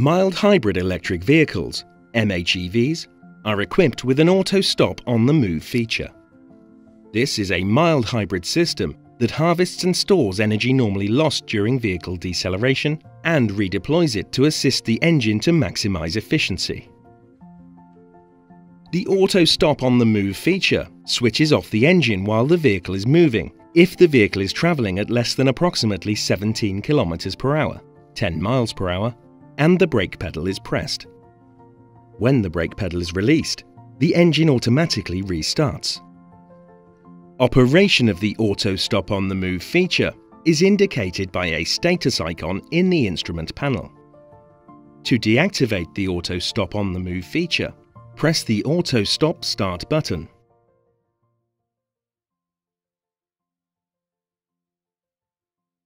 Mild hybrid electric vehicles, MHEVs, are equipped with an auto stop on the move feature. This is a mild hybrid system that harvests and stores energy normally lost during vehicle deceleration and redeploys it to assist the engine to maximize efficiency. The auto stop on the move feature switches off the engine while the vehicle is moving if the vehicle is traveling at less than approximately 17 km per hour, 10 miles per hour, and the brake pedal is pressed. When the brake pedal is released, the engine automatically restarts. Operation of the Auto Stop on the Move feature is indicated by a status icon in the instrument panel. To deactivate the Auto Stop on the Move feature, press the Auto Stop Start button.